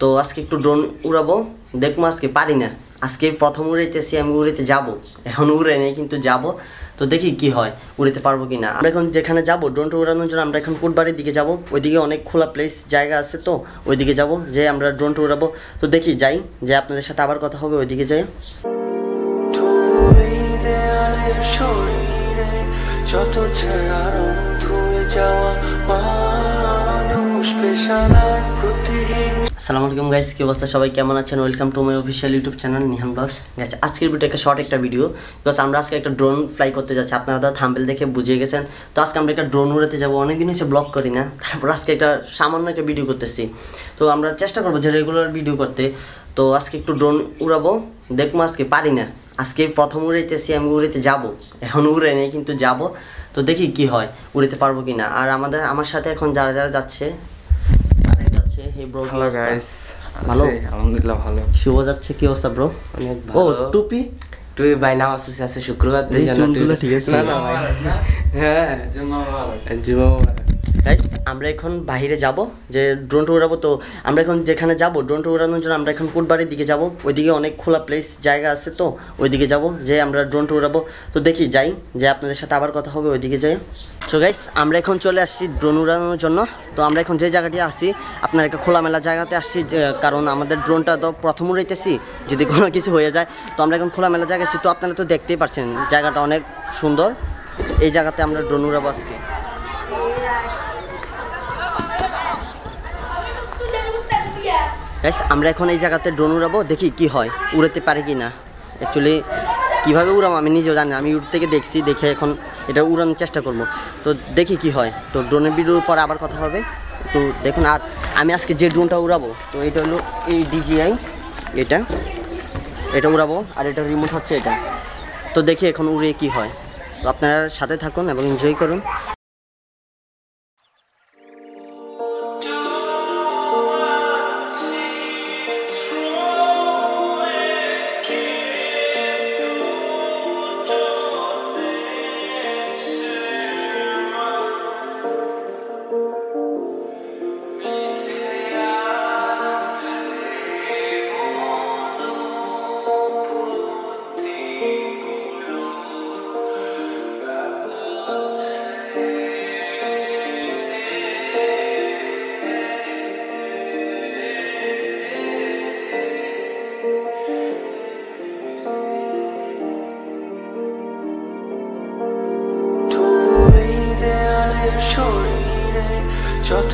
তো আজকে একটু ড্রোন উড়াবো। দেখব আজকে পারি না। আজকে প্রথম উড়াইতেছি, আমি উড়াইতে যাব। এখন উড়ে নেই, কিন্তু যাব। তো দেখি কি হয় উড়াতে পারব কি না। আমরা এখন যেখানে যাব ড্রোনটা উড়ানোর জন্য আমরা এখন কোটবাড়ির দিকে যাব। ওইদিকে অনেক খোলা প্লেস জায়গা আছে তো, ওইদিকে যাব, যে আমরা ড্রোনটা উড়াবো। তো দেখি যাই, যে আপনাদের সাথে আবার কথা হবে, ওইদিকে যাই। যত যাওয়া মানুষ, পেশাদার প্রতিহীন আসসালামু আলাইকুম গাইস কি অবস্থা? সবাই কেমন আছেন? Welcome to my official YouTube channel Nihan vlogs guys আজকের ভিডিও একটা শর্ট একটা ভিডিও বিকজ আমরা আজকে একটা ড্রোন ফ্লাই করতে যাচ্ছি। আপনারা তো থাম্বেল দেখে বুঝিয়ে গেছেন। তো আজকে আমরা একটা ড্রোন উড়াতে যাব। অনেকদিন হয়েছে ব্লগ করি না। তারপর আজকে একটা সামান্য একটা ভিডিও করতেছি। তো আমরা চেষ্টা করব যে রেগুলার ভিডিও করতে। তো আজকে একটু ড্রোন উড়াবো। দেখব আজকে, পারি না। আজকে প্রথম উড়াইতেছি, আমি উড়াইতে যাব। এখন উড়ে নেই, কিন্তু যাব। তো দেখি কি হয় উড়াতে পারব কি না আর আমাদের, আমার সাথে এখন যারা যারা যাচ্ছে যাচ্ছে। হে ব্রো হ্যালো গাইস ভালো? আলহামদুলিল্লাহ ভালো। শুভ যাচ্ছে কি অবস্থা ব্রো অনেক ও টুপি? টুপি বাই ভাই নামাজ শেষে আছে শুক্রবার দিন জন্য ঠিক আছে? না না ভাই। হ্যাঁ জুম্মা মুবারক। গাইস আমরা এখন বাইরে যাব, যে ড্রোনটা উড়াবো, তো আমরা এখন যেখানে যাব ড্রোনটা উড়ানোর জন্য আমরা এখন কোটবাড়ির দিকে যাব, ওইদিকে অনেক খোলা প্লেস জায়গা আছে তো, ওইদিকে যাব, যে আমরা ড্রোনটা উড়াবো। তো দেখি যাই, যে আপনাদের সাথে আবার কথা হবে ওইদিকে যাই। সো গাইস আমরা এখন চলে আসছি ড্রোন উড়ানোর জন্য। তো আমরা এখন যে জায়গাটি আসছি, আপনার একটা খোলামেলা জায়গাতে আসছি কারণ আমাদের ড্রোনটা তো প্রথম উড়াইতেছি, যদি কোনো কিছু হয়ে যায়, তো আমরা এখন খোলামেলা জায়গায় আছি। তো আপনারা তো দেখতেই পাচ্ছেন জায়গাটা অনেক সুন্দর। এই জায়গাতে আমরা ড্রোন উড়াবো আজকে। গাইস আমরা এখন এই জায়গাতে ড্রোন উড়াবো, দেখি কি হয়, উড়াতে পারে কি না অ্যাকচুয়ালি কীভাবে উড়াবো আমি নিজেও জানি। আমি উড় থেকে দেখছি, দেখে এখন এটা উড়ানোর চেষ্টা করব। তো দেখি কি হয়। তো ড্রোনের ভিডিওর পর আবার কথা হবে। তো দেখুন, আর আমি আজকে যে ড্রোনটা উড়াবো, তো এটা হলো এই ডিজিআই এটা। এটা উড়াবো, আর এটা রিমোট হচ্ছে এটা। তো দেখি এখন উড়ে কি হয়। তো আপনারা সাথে থাকুন এবং এনজয় করুন। শরীরে যত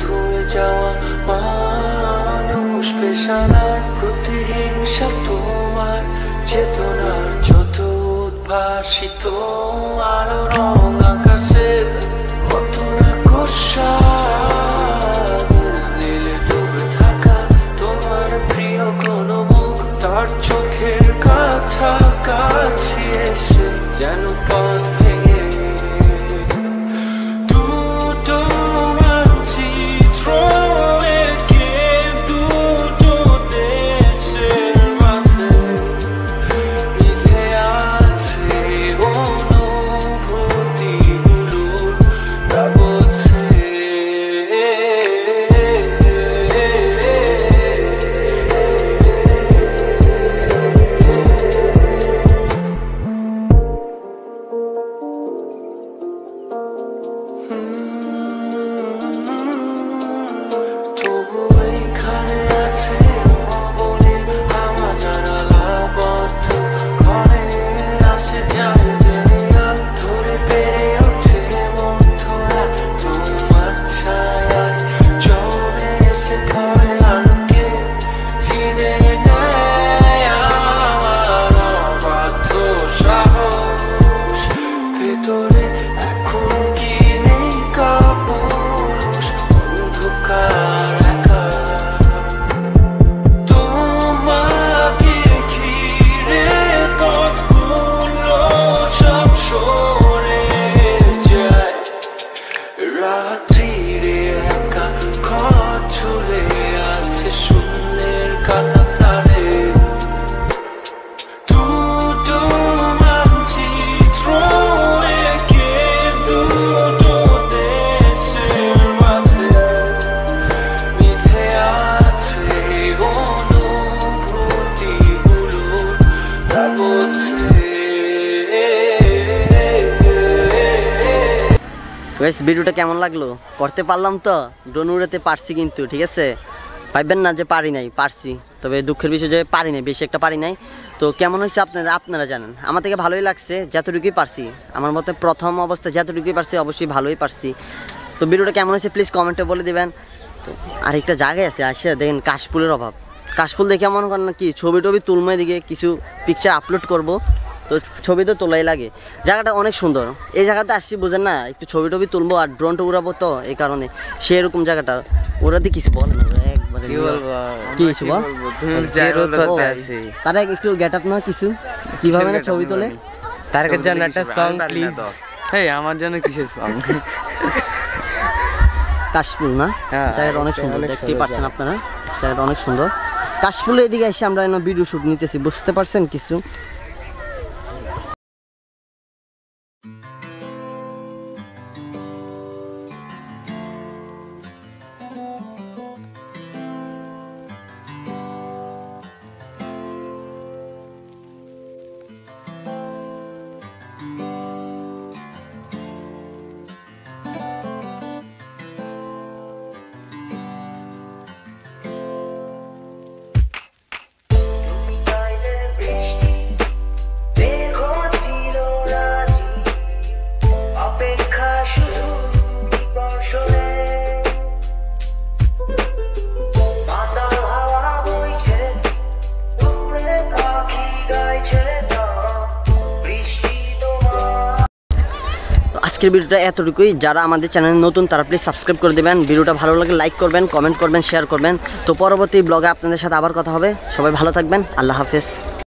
ধুয়ে যাওয়া মানুষ, পেশাদার, প্রতিহিংসা তোমার চেতনার যত উদ্ভাসিত আলো, রং আকাশে কত না চোখের কাছাকাছি এসে যেন পথ তবু এইখানে আছে গাইস ভিডিওটা কেমন লাগল? করতে পারলাম তো। ড্রোন উড়াতে পারছি কিন্তু, ঠিক আছে? ভাববেন না যে পারি নাই, পারছি। তবে দুঃখের বিষয় যে পারি নাই, বেশি একটা পারি নাই। তো কেমন হয়েছে আপনারা আপনারা জানেন। আমার থেকে ভালোই লাগছে, যতটুকুই পারছি। আমার মতে প্রথম অবস্থা যতটুকুই পারছি, অবশ্যই ভালোই পারছি। তো ভিডিওটা কেমন হয়েছে প্লিজ কমেন্টে বলে দেবেন। তো আরেকটা জায়গায় আছে, আসে, দেখেন কাশফুলের অভাব। কাশফুল দেখে মনে করেন কি ছবি টবি তুলময় দিকে কিছু পিকচার আপলোড করব। তো ছবি তো তোলাই লাগে। জায়গাটা অনেক সুন্দর। এই জায়গাতে আসছি বুঝেন না? একটু ছবি টবি তুলবো আর ড্রোনটা উড়াবো তো এই কারণে। সেরকম জায়গাটা। ওরাতে কিছু বল না ওরা একবারে কি বলব? কি কিছু বল? তারা একটু গেট আপ না কিছু। কীভাবে না ছবি তোলে? তার জন্য একটা সং প্লিজ এই আমার জন্য কিসের সং কাশফুল না? হ্যাঁ, জায়গাটা অনেক সুন্দর দেখতেই পাচ্ছেন আপনারা। জায়গাটা অনেক সুন্দর। কাশফুলের এদিকে এসে আমরা ভিডিও শুট নিতেছি বুঝতে পারছেন কিছু? আজকের ভিডিওটা এতটুকুই। যারা আমাদের চ্যানেলে নতুন, তারা প্লিজ সাবস্ক্রাইব করে দেবেন। ভিডিওটা ভালো লাগে লাইক করবেন কমেন্ট করবেন শেয়ার করবেন। তো পরবর্তী ব্লগে আপনাদের সাথে আবার কথা হবে। সবাই ভালো থাকবেন। আল্লাহ হাফেজ।